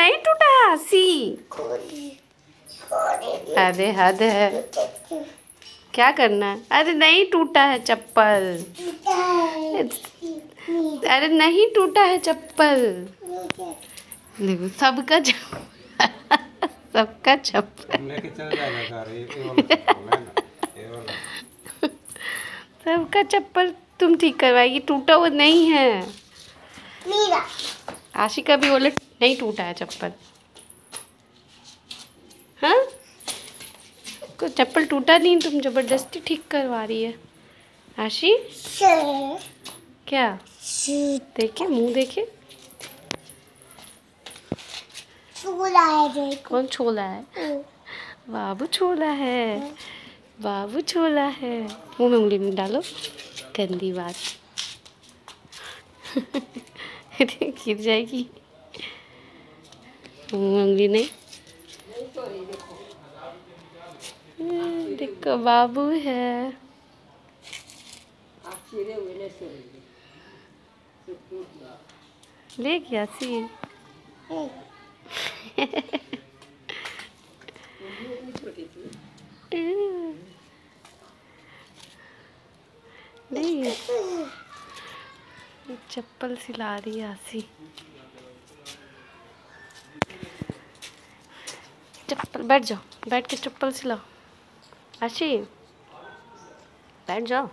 नहीं टूटा है हँसी? अरे हद है। क्या करना है? अरे नहीं टूटा है चप्पल। अरे नहीं टूटा है चप्पल। देखो सबका चप्पल। सबका चप्पल। लेके चल जाएगा घर ये ये वाला चप्पल ना ये वाला। सबका चप्पल तुम ठीक करवाएगी टूटा हुआ नहीं है। मेरा। आशिका भी बोले नहीं टूटा है चप्पल। हाँ? चप्पल टूटा नहीं, तुम ज़बरदस्ती ठीक करवा रही है। आशी? क्या? देखे, मुँह देखे। कौन छोला है? बाबू छोला है। बाबू छोला है। मुँह में उंगली में डालो। गंदी बात। गिर जाएगी। मुँह नहीं। हम्म, देखो बाबू है। ले गया सी नहीं। चप्पल सिला रही है आसी। चप्पल बैठ जाओ बैठ के चप्पल सिलाओ। आशी बैठ जाओ।